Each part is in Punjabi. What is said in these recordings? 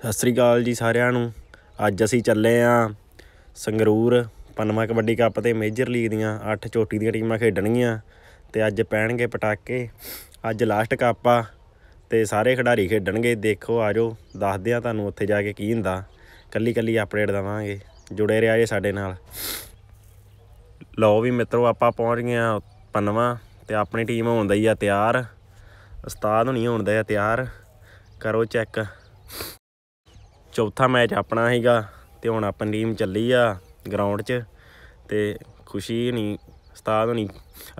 ਸਤਿ ਸ੍ਰੀ ਅਕਾਲ ਜੀ ਸਾਰਿਆਂ ਨੂੰ। ਅੱਜ ਅਸੀਂ ਚੱਲੇ ਆਂ ਸੰਗਰੂਰ ਪੰਨਵਾਂ ਕਬੱਡੀ ਕੱਪ ਤੇ ਮੇਜਰ ਲੀਗ ਦੀਆਂ 8 ਚੋਟੀ ਦੀਆਂ ਟੀਮਾਂ ਖੇਡਣਗੀਆਂ ਤੇ ਅੱਜ ਪੈਣਗੇ ਪਟਾਕੇ। ਅੱਜ ਲਾਸਟ ਕੱਪ ਆ ਤੇ ਸਾਰੇ ਖਿਡਾਰੀ ਖੇਡਣਗੇ। ਦੇਖੋ, ਆਜੋ, ਦੱਸਦੇ ਆ ਤੁਹਾਨੂੰ ਉੱਥੇ ਜਾ ਕੇ ਕੀ ਹੁੰਦਾ। ਕੱਲੀ ਕੱਲੀ ਅਪਡੇਟ ਦਵਾਂਗੇ। ਜੁੜੇ ਰਿਹਾ ਜੇ ਸਾਡੇ ਨਾਲ। ਲਓ ਵੀ ਮਿੱਤਰੋ, ਆਪਾਂ ਪਹੁੰਚ ਗਏ ਆ ਪੰਨਵਾਂ ਤੇ ਆਪਣੀ ਟੀਮ ਹੋਣ ਦਈ ਆ ਤਿਆਰ। ਉਸਤਾਦ ਹੁਣੀ ਹੋਣ ਦਈ ਆ ਤਿਆਰ। ਕਰੋ ਚੈੱਕ। ਚੌਥਾ ਮੈਚ ਆਪਣਾ ਸੀਗਾ ਤੇ ਹੁਣ ਆਪਣੀ ਟੀਮ ਚੱਲੀ ਆ ਗਰਾਊਂਡ 'ਚ ਤੇ ਖੁਸ਼ੀ ਨਹੀਂ ਉਸਤਾਦ ਹੋਣੀ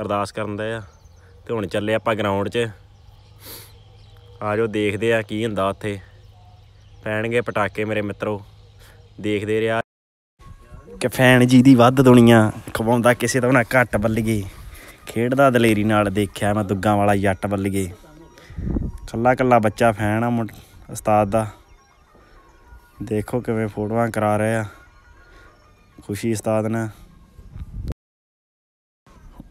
ਅਰਦਾਸ ਕਰਨ ਦਾ ਆ ਤੇ ਹੁਣ ਚੱਲੇ ਆਪਾਂ ਗਰਾਊਂਡ 'ਚ। ਆ ਜਾਓ, ਦੇਖਦੇ ਆ ਕੀ ਹੁੰਦਾ ਉੱਥੇ। ਪੈਣਗੇ ਪਟਾਕੇ ਮੇਰੇ ਮਿੱਤਰੋ, ਦੇਖਦੇ ਰਿਹਾ। ਕਿ ਫੈਨ ਜੀ ਦੀ ਵੱਧ ਦੁਨੀਆ, ਖਵਾਉਂਦਾ ਕਿਸੇ ਤੋਂ ਨਾ ਘੱਟ ਬੱਲੀਏ। ਖੇਡਦਾ ਦਲੇਰੀ ਨਾਲ ਦੇਖਿਆ ਮੈਂ ਦੁੱਗਾਂ ਵਾਲਾ ਜੱਟ ਬੱਲੀਏ। ਕੱਲਾ ਕੱਲਾ ਬੱਚਾ ਫੈਨ ਆ ਮੁੰ- ਉਸਤਾਦ ਦਾ। ਦੇਖੋ ਕਿਵੇਂ ਫੋਟੋਆਂ ਕਰਾ ਰਹੇ ਆ। ਖੁਸ਼ੀ ਉਸਤਾਦ ਨੇ।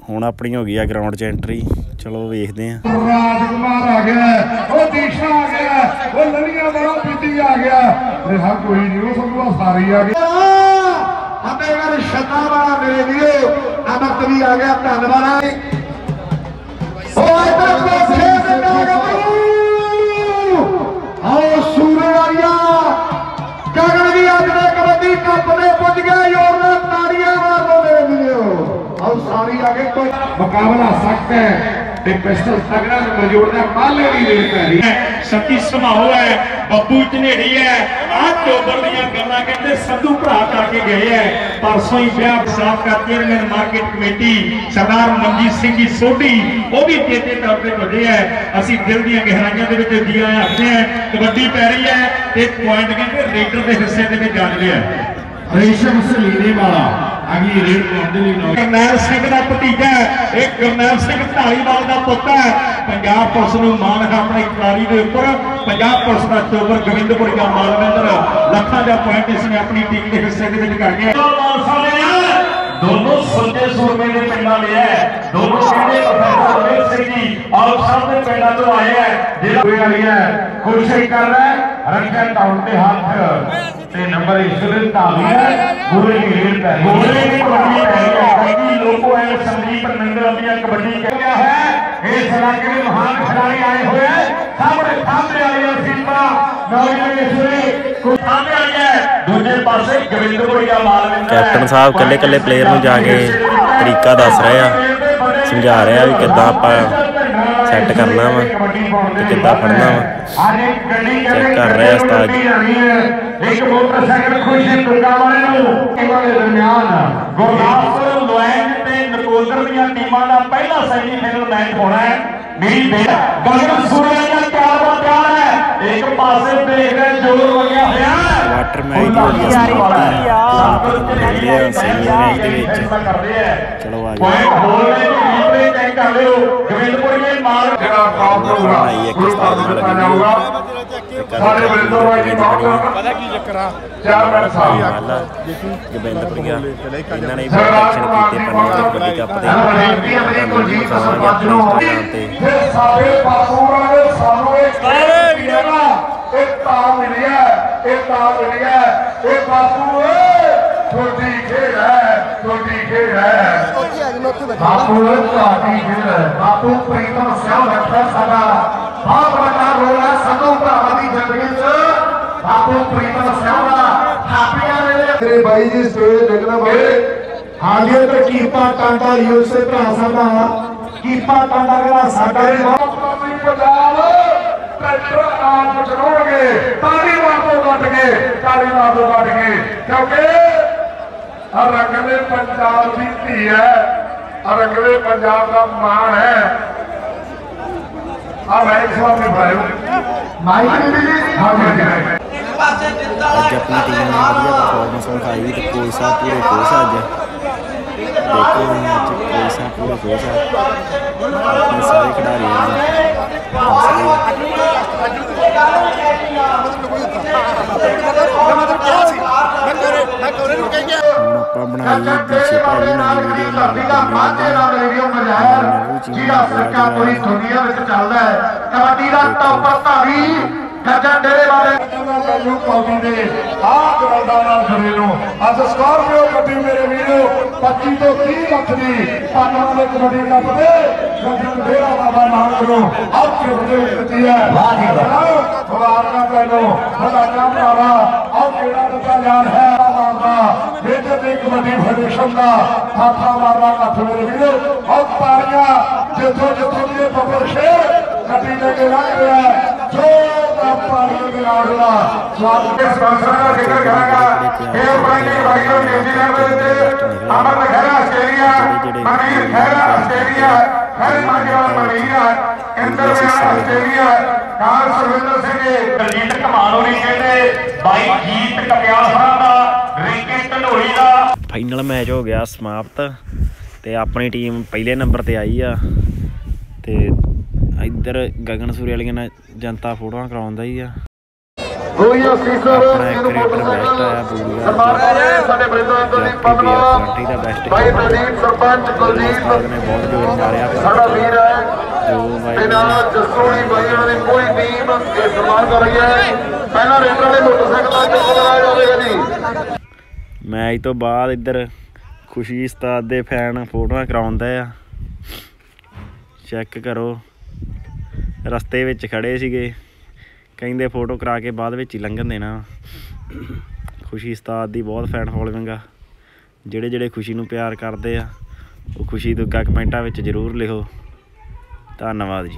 ਹੁਣ ਆਪਣੀ ਹੋ ਗਈ ਆ ਗਰਾਊਂਡ 'ਚ ਐਂਟਰੀ ਚਲੋ ਵੇਖਦੇ ਆ। ਰਾਜਕੁਮਾਰ ਆ ਗਿਆ। ਹੈ, ਉਹ ਦੀਸ਼ਾ ਆ ਗਿਆ। ਉਹ ਲੜੀਆਂ ਵਾਲਾ ਪੀਤੀ ਆ ਗਿਆ। ਰਿਹਾ ਕੋਈ ਨਹੀਂ ਉਹ ਸੰਗਵਾ ਸਾਰੀ ਆ ਗਿਆ ਫਤਿਹਗੜ੍ਹ ਛੱਤਾ ਵਾਲਾ ਮੇਰੇ ਵੀਰੋ। ਅਮਰਤ ਵੀ ਆ ਗਿਆ ਧੰਨਵਾਦ। ਉਹ ਇਧਰ ਕਬੱਡੀ ਕੱਪ ਦੇ ਪੁੱਜ ਗਿਆ ਯੋਰ ਨਾਲ ਤਾੜੀਆਂ ਮਾਰ ਲਓ ਮੇਰੇ ਵੀਰੋ ਆਓ ਸਾਰੀ ਆ ਗਏ ਕੋਈ ਮੁਕਾਬਲਾ ਸਖਤ ਹੈ ਤੇ ਪਿਸਟਲ ਤਗੜਾ ਮੌਜੂਦ ਹੈ ਮਾਲੇ ਦੀ ਰੇਡ ਪੈ ਰਹੀ ਹੈ ਸਤੀ ਸਮਾਉ ਹੈ ਬੱਬੂ ਝਨੇੜੀ ਹੈ ਆਹ ਚੋਬਰ ਦੀਆਂ ਗੱਲਾਂ ਕਹਿੰਦੇ ਸੰਧੂ ਭਰਾ ਕਰਕੇ ਗਏ ਹੈ ਪਰਸੋਂ ਹੀ ਵਿਆਹ ਸਾਫ਼ ਕਰਤੀ chairman market committee Sardar Manjit Singh ji Sodhi ਉਹ ਵੀ ਚੇਤੇ ਤੌਰ ਤੇ ਵੱਡੇ ਹੈ ਅਸੀਂ ਦਿਲ ਦੀਆਂ ਗਹਿਰਾਈਆਂ ਦੇ ਵਿੱਚ ਜੀ ਆਇਆਂ ਆਖਦੇ ਹਾਂ ਕਬੱਡੀ ਪੈ ਰਹੀ ਹੈ ਤੇ ਪੁਆਇੰਟ ਕਹਿੰਦੇ ਰੇਡਰ ਦੇ ਹਿੱਸੇ ਦੇ ਵਿੱਚ ਜਾ ਰਿਹਾ ਹੈ ਰੇਸ਼ਮ ਸਲੀਨੇ ਵਾਲਾ ਅਗੀ ਰੇਡ ਪਾਉਣ ਦੇ ਲਈ ਨੌ ਕਰਨੈਲ ਸਿੰਘ ਦਾ ਭਤੀਜਾ। ਇਹ ਕਰਨੈਲ ਸਿੰਘ ਢਾਲੀਵਾਲ ਦਾ ਪੁੱਤ ਹੈ। ਪੰਜਾਬ ਪੁਲਿਸ ਨੂੰ ਮਾਣ ਹੈ ਆਪਣੀ ਖਿਡਾਰੀ ਦੇ ਉੱਪਰ। ਪੰਜਾਬ ਪੁਲਿਸ ਦਾ ਚੋਬਰ ਗੋਬਿੰਦਪੁਰ ਦਾ ਮਾਲਵਿੰਦਰ ਲੱਖਾਂ ਦਾ ਪੁਆਇੰਟ ਇਸ ਨੇ ਆਪਣੀ ਟੀਮ ਦੇ ਹਿੱਸੇ ਦੇ ਵਿੱਚ ਕਰ ਗਿਆ ਦੋਨੋਂ ਸੱਜੇ ਸੂਰਮੇ ਦੇ ਪਿੰਡਾਂ ਦੇ ਹੈ ਦੋਨੋਂ ਕਹਿੰਦੇ ਪ੍ਰੋਫੈਸਰ ਅਮੇਰ ਸਿੰਘ ਜੀ ਆਪ ਸਭ ਦੇ ਪਿੰਡਾਂ ਤੋਂ ਆਏ ਹੈ ਜਿਹੜਾ ਵਾਲੀ ਹੈ ਕੋਸ਼ਿਸ਼ ਕਰ ਰਿਹਾ ਰੱਖਿਆ ਟਾਉਣ ਦੇ ਹੱਥ। ਤੇ ਨੰਬਰ ਧਾਵੀ ਹੈ। ਪੂਰੇ ਦੀ ਰੇਡ ਪੈ ਗੋਲੇ ਦੀ ਕਬੱਡੀ ਪੈ ਕਈ ਲੋਕੋ ਹੈ ਸੰਦੀਪ ਨੰਗਲ ਦੀਆਂ ਕਬੱਡੀ ਗਿਆ ਹੈ। ਇਸ ਇਲਾਕੇ ਦੇ ਮਹਾਨ ਖਿਡਾਰੀ ਆਏ ਹੋਏ ਸਾਹਮਣੇ ਸਾਹਮਣੇ ਵਾਲੀਆਂ ਸੀਟਾਂ। ਨੌਜਵਾਨ ਇਸਲੇ ਕੋਈ ਸਾਹਮਣੇ ਆਈ ਹੈ। ਦੂਜੇ ਪਾਸੇ ਗੋਬਿੰਦਪੁਰ ਦਾ ਮਾਲਵਿੰਦਰ ਕੈਪਟਨ ਸਾਹਿਬ ਇਕੱਲੇ ਇਕੱਲੇ player ਨੂੰ ਜਾ ਕੇ ਤਰੀਕਾ ਦੱਸ ਰਹੇ ਆ, ਸਮਝਾ ਰਹੇ ਆ ਵੀ ਕਿੱਦਾਂ ਆਪਾਂ set ਕਰਨਾ ਵਾ ਤੇ ਕਿੱਦਾਂ ਫੜਨਾ ਵਾ। ਚੈੱਕ ਕਰ ਰਹੇ ਉਸਤਾਦ। ਇੱਕ ਮੋਟਰਸਾਈਕਲ ਖੁਸ਼ੀ ਦੁਰਗਾ ਵਾਲੇ ਨੂੰ। ਇਹਨਾਂ ਦੇ ਦਰਮਿਆਨ ਗੁਰਦਾਸਪੁਰ ਲੋਇਨ ਤੇ ਨਕੋਦਰ ਦੀਆਂ ਟੀਮਾਂ ਦਾ ਪਹਿਲਾ ਸੈਮੀਫਾਈਨਲ ਮੈਚ ਹੋਣਾ ਹੈ। ਮੇਰੀ ਬੇਟ ਗਗਨ ਸੂਰਿਆ ਦਾ ਤਿਆਰ ਬਾ ਤਿਆਰ ਹੈ। ਇੱਕ ਪਾਸੇ ਦੇਖਦੇ ਜੋਰ ਲੱਗਿਆ ਹੋਇਆ। ਹੈ ਵਾਟਰ ਮੈਚ ਦੀ ਹੋ। ਮਿਲਦੇ ਆ ਸੈਮੀ ਮੈਚ ਦੇ ਵਿੱਚ। ਚਲੋ ਆ ਪੁਆਇੰਟ ਜਾਓ ਹੋਲ ਨੇ ਰੀਪਲੇ ਚੈੱਕ ਕਰ ਲਿਓ ਗੋਬਿੰਦਪੁਰ ਦੇ ਮਾਰ ਜਿਹੜਾ ਟਾਪ ਹੋਊਗਾ ਦਿੱਤਾ ਜਾਊਗਾ ਭਾਈ ਦੀ ਪਤਾ ਕੀ ਚੱਕਰ ਆ? ਚਾਰ ਮਿੰਟ ਸਾਹਿਬ ਮਾਲਾ ਗੋਬਿੰਦਪੁਰੀਆ ਇਹਨਾਂ ਨੇ ਵੀ ਪ੍ਰੋਟੈਕਸ਼ਨ ਕੀਤੇ ਪੰਨਵਾਂ ਦੇ ਕਬੱਡੀ ਕੱਪ ਦੇ। ਬੇਨਤੀ ਹੈ ਮੇਰੀ ਕੁਲਜੀਤ ਦਿਖਾਵਾਂਗੇ ਸਰਪੰਚ ਆਪਣੇ ਨੂੰ ਇੰਸਟਾਗ੍ਰਾਮ ਤੇ। ਫਿਰ ਸਾਡੇ ਬਾਪੂਆਂ ਨੇ ਸਾਨੂੰ ਇਹ ਸਾਰੇ ਵੀਰਾਂ ਇਹ ਤਾਂ ਮਿਲਿਆ ਇਹ ਤਾਂ ਮਿਲਿਆ ਇਹ ਬਾਪੂ ਓਏ ਛੋਟੀ ਖੇਡ ਹੈ ਛੋਟੀ ਖੇਡ ਹੈ। ਬਾਪੂ ਤੁਹਾਡੀ ਖੇਡ। ਹੈ ਬਾਪੂ ਪ੍ਰੀਤਮ ਸਿੰਘ ਰੱਖਿਆ ਸਾਡਾ। ਬਹੁਤ ਵੱਡਾ ਰੋਲ ਹੈ ਸੰਧੂ ਭਰਾਵਾਂ ਦੀ ਜ਼ਿੰਦਗੀ 'ਚ ਬਾਪੂ ਪ੍ਰੀਤਮ ਸਿੰਘ ਦਾ ਥਾਪੀਆਂ ਦੇ ਤੇਰੇ ਬਾਈ ਜੀ ਸਟੇਜ ਲੱਗਣਾ ਬਾਈ। ਹਾਲੀਏ ਤੇ ਕੀਪਾ ਟਾਂਡਾ ਯੂਸੇ ਭਰਾ ਸਾਡਾ। ਕੀਪਾ ਟਾਂਡਾ ਕਹਿੰਦਾ ਸਾਡਾ ਵੀ। ਪੰਜਾਬ ਟਰੈਕਟਰ ਆਪ ਚਲਾਉਣਗੇ। ਤਾੜੀ ਮਾਰੋ ਕੱਟ ਕੇ ਤਾੜੀ ਮਾਰੋ ਕੱਟ ਕੇ। ਕਿਉਂਕਿ ਆ ਰੰਗਲੇ ਪੰਜਾਬ ਦੀ ਧੀ ਹੈ। ਆ ਰੰਗਲੇ ਪੰਜਾਬ ਦਾ ਮਾਣ ਹੈ ਆ ਮੈਂ ਸਾਹਿਬ ਨੇ ਭਾਇਓ ਮਾਈਕ ਵੀ ਜੀ ਹਾਂ ਜੀ ਅੱਜ ਆਪਣੀ ਟੀਮ ਨੇ ਵਧੀਆ ਪਰਫਾਰਮੈਂਸ ਵਿਖਾਈ ਤੇ ਕੋਚ ਸਾਹਿਬ ਪੂਰੇ ਖੁਸ਼ ਆ ਅੱਜ ਦੇਖੋ ਹੁਣ ਅੱਜ ਕੋਚ ਸਾਹਿਬ ਪੂਰੇ ਖੁਸ਼ ਆ ਆਪਣੇ ਸਾਰੇ ਖਿਡਾਰੀਆਂ ਨੂੰ ਹੌਸਲੇ ਹੁਣ ਆਪਾਂ ਬਣਾਈ ਪਿੱਛੇ ਭਾਜੀ ਨਾਲ ਵੀਡੀਓ ਨਾਲ ਦਾ ਮਾਝੇ ਨਾਲ ਰੇਡੀਓ ਮਜਾਇਆ ਜਿਹੜਾ ਸਿੱਕਾ ਪੂਰੀ ਦੁਨੀਆ ਵਿੱਚ ਚੱਲਦਾ ਹੈ ਕਬੱਡੀ ਦਾ ਟੌਪਰ ਧਾਰੀ ਗਜਨ ਡੇਰੇ ਵਾਲੇ ਨਿਊ ਕੌਡੀ ਦੇ ਆਹ ਗਰਾਊਂਡਾਂ ਨਾਲ ਜੁੜੇ ਨੂੰ ਅੱਜ ਸਕਾਰਪੀਓ ਗੱਡੀ ਮੇਰੇ ਵੀਰੋ 25 ਤੋਂ 30 ਲੱਖ ਦੀ ਪਾਣਾ ਦੇ ਕਬੱਡੀ ਕੱਪ ਦੇ ਗੱਡੀ ਡੇਰਾ ਬਾਬਾ ਨਾਨਕ ਨੂੰ ਆਪ ਕੇ ਵਜੇ ਦਿੱਤੀ ਹੈ ਵਾਹ ਜੀ ਵਾਹ ਮੁਬਾਰਕਾਂ ਤੈਨੂੰ ਵਧਾਈਆਂ ਭਰਾਵਾ ਆਹ ਕਿਹੜਾ ਦਿੱਤਾ ਜਾਣ ਹੈ? ਕਬੱਡੀ ਫੈਡਰੇਸ਼ਨ ਦਾ ਹਾਥਾ ਮਾਰਦਾ, ਕੱਥ ਮੇਰੇ ਵੀਰੋ। ਆਹ ਤਾੜੀਆਂ, ਜਿੱਥੋਂ ਜਿੱਥੋਂ ਦੀ ਬੱਬਰ ਸ਼ੇਰ ਗੱਡੀ ਲੈ ਕੇ ਲੰਘ ਰਿਹਾ ਜੋ ਦਾ ਪਾਣੀ ਦੇ ਨਾਲ ਦਾ ਸਵਾਗਤ ਇਸ ਸਪਾਂਸਰਾਂ ਦਾ ਜ਼ਿਕਰ ਕਰਾਂਗਾ। ਇਹ ਪ੍ਰਾਈਵੇਟ ਵਾਈਕਲ ਨਿਊਜ਼ੀਲੈਂਡ ਦੇ ਵਿੱਚ ਅਮਰ ਖਹਿਰਾ ਆਸਟ੍ਰੇਲੀਆ, ਮਨੀਰ ਖਹਿਰਾ ਆਸਟ੍ਰੇਲੀਆ ਖੈਰ ਮਾਜਵਾਲ ਮਨੀਰਾ ਇੰਦਰ ਆਸਟ੍ਰੇਲੀਆ ਕਾਰ ਸੁਰਿੰਦਰ ਸਿੰਘ ਦਲਜੀਤ ਕਮਾਲ ਹੋਣੀ ਕਹਿੰਦੇ ਬਾਈ ਜੀਤ ਕਪਿਆਲ ਸਾਹਿਬ ਦਾ ਰਿੰਕੀ ਢੰਡੋਲੀ ਦਾ ਫਾਈਨਲ ਮੈਚ ਹੋ ਗਿਆ ਸਮਾਪਤ ਤੇ ਆਪਣੀ ਟੀਮ ਪਹਿਲੇ ਨੰਬਰ ਤੇ ਆਈ ਆ ਤੇ ਇੱਧਰ ਗਗਨ ਸੂਰੇ ਵਾਲੀਆਂ ਨਾਲ ਜਨਤਾ ਫੋਟੋਆਂ ਕਰਾਉਂਦਾ ਹੀ ਆ। ਗੋਲੀਆਂ ਸੀਸਰ ਆਪਣਾ ਇੱਕ ਕ੍ਰਿਕਟਰ ਬੈਸਟ ਆਇਆ ਪੂਰੀ ਸਨਮਾਨ ਕਰ ਰਹੇ ਸਾਡੇ ਬ੍ਰਿੰਦੋ ਇੰਦਰ ਦੀ ਪਦਮਾ ਪਲੰਟੀ ਦਾ ਬੈਸਟ ਭਾਈ ਪ੍ਰਦੀਪ ਸਰਪੰਚ ਕੁਲਜੀਤ ਨੇ ਬਹੁਤ ਜੋਰ ਮਾਰਿਆ। ਸਾਡਾ ਵੀਰ ਹੈ। ਜੋ ਬਾਈ ਤੇ ਨਾਲ ਜਸੋਣੀ ਬਾਈਆਂ ਦੀ ਪੂਰੀ ਟੀਮ ਇਹ ਸਨਮਾਨ ਕਰ ਰਹੀ ਹੈ। ਪਹਿਲਾਂ ਰੇਡਰ ਵਾਲੇ ਮੋਟਰਸਾਈਕਲ ਦਾ ਚੁੱਕ ਲਗਾਇਆ ਜਾਵੇਗਾ ਜੀ। ਮੈਚ ਤੋਂ ਬਾਅਦ ਇੱਧਰ ਖੁਸ਼ੀ ਉਸਤਾਦ ਦੇ ਫੈਨ ਫੋਟੋਆਂ ਕਰਾਉਂਦਾ ਆ। ਚੈੱਕ ਕਰੋ। ਰਸਤੇ ਵਿੱਚ ਖੜੇ ਸੀਗੇ। ਕਹਿੰਦੇ ਫੋਟੋ ਕਰਾ ਕੇ ਬਾਅਦ ਵਿੱਚ ਹੀ ਲੰਘਣ ਦੇਣਾ। ਖੁਸ਼ੀ ਉਸਤਾਦ ਦੀ ਬਹੁਤ ਫੈਨ ਫੋਲੋਇੰਗ ਆ। ਜਿਹੜੇ ਜਿਹੜੇ ਖੁਸ਼ੀ ਨੂੰ ਪਿਆਰ ਕਰਦੇ ਆ, ਉਹ ਖੁਸ਼ੀ ਦੁੱਗਾ ਕਮੈਂਟਾਂ ਵਿੱਚ ਜ਼ਰੂਰ ਲਿਖੋ। ਧੰਨਵਾਦ ਜੀ।